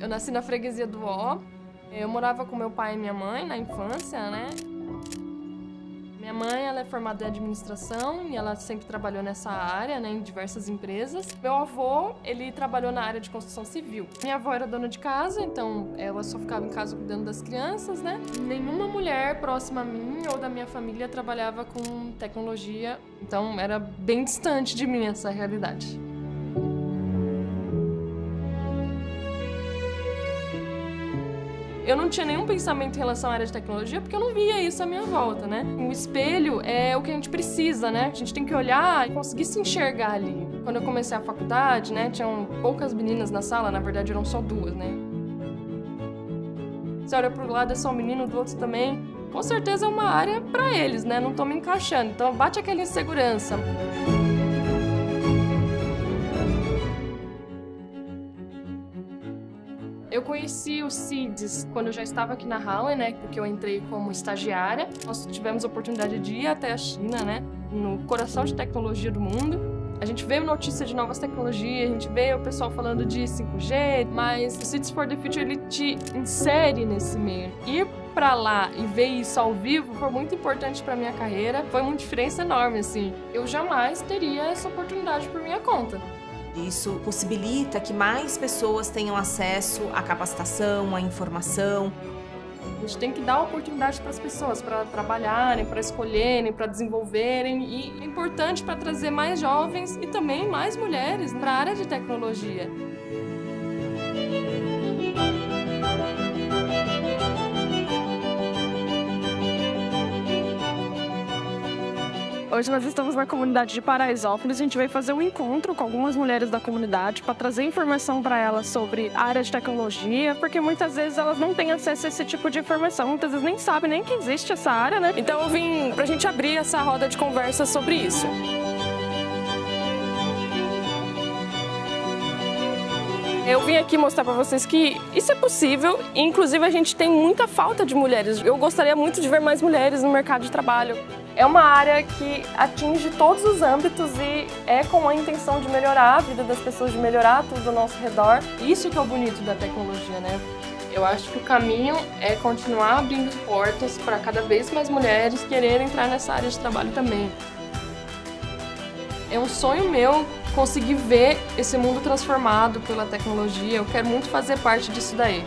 Eu nasci na freguesia do Ó. Eu morava com meu pai e minha mãe na infância, né? Minha mãe, ela é formada em administração e ela sempre trabalhou nessa área, né, em diversas empresas. Meu avô, ele trabalhou na área de construção civil. Minha avó era dona de casa, então ela só ficava em casa cuidando das crianças, né? Nenhuma mulher próxima a mim ou da minha família trabalhava com tecnologia, então era bem distante de mim essa realidade. Eu não tinha nenhum pensamento em relação à área de tecnologia porque eu não via isso à minha volta, né? O espelho é o que a gente precisa, né? A gente tem que olhar e conseguir se enxergar ali. Quando eu comecei a faculdade, né, tinham poucas meninas na sala, na verdade eram só duas, né? Você olha pro lado é só um menino, do outro também. Com certeza é uma área para eles, né? Não tô me encaixando. Então bate aquela insegurança. Eu conheci o CIDS quando eu já estava aqui na Huawei, né? Porque eu entrei como estagiária. Nós tivemos a oportunidade de ir até a China, né? No coração de tecnologia do mundo. A gente veio notícia de novas tecnologias, a gente veio o pessoal falando de 5G, mas o Cities for the Future ele te insere nesse meio. Ir para lá e ver isso ao vivo foi muito importante para minha carreira, foi uma diferença enorme assim. Eu jamais teria essa oportunidade por minha conta. Isso possibilita que mais pessoas tenham acesso à capacitação, à informação. A gente tem que dar oportunidade para as pessoas para trabalharem, para escolherem, para desenvolverem e é importante para trazer mais jovens e também mais mulheres para a área de tecnologia. Hoje nós estamos na comunidade de Paraisópolis. A gente veio fazer um encontro com algumas mulheres da comunidade para trazer informação para elas sobre a área de tecnologia, porque muitas vezes elas não têm acesso a esse tipo de informação, muitas vezes nem sabem nem que existe essa área, né? Então eu vim para a gente abrir essa roda de conversa sobre isso. Eu vim aqui mostrar para vocês que isso é possível inclusive, a gente tem muita falta de mulheres. Eu gostaria muito de ver mais mulheres no mercado de trabalho. É uma área que atinge todos os âmbitos e é com a intenção de melhorar a vida das pessoas, de melhorar tudo ao nosso redor. Isso que é o bonito da tecnologia, né? Eu acho que o caminho é continuar abrindo portas para cada vez mais mulheres quererem entrar nessa área de trabalho também. É um sonho meu conseguir ver esse mundo transformado pela tecnologia. Eu quero muito fazer parte disso daí.